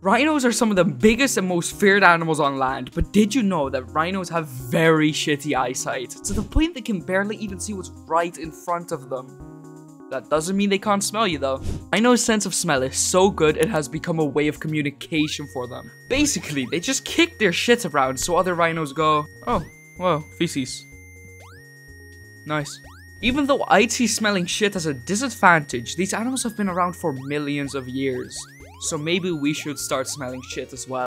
Rhinos are some of the biggest and most feared animals on land, but did you know that rhinos have very shitty eyesight, to the point they can barely even see what's right in front of them? That doesn't mean they can't smell you though. Rhino's sense of smell is so good it has become a way of communication for them. Basically, they just kick their shit around so other rhinos go, oh, whoa, feces. Nice. Even though I'd see smelling shit as a disadvantage, these animals have been around for millions of years. So maybe we should start smelling shit as well.